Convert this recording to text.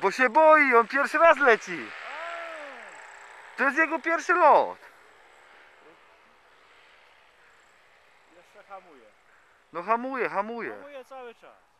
Bo się boi, on pierwszy raz leci. To jest jego pierwszy lot. Jeszcze hamuje. No hamuje, hamuje. Hamuje cały czas.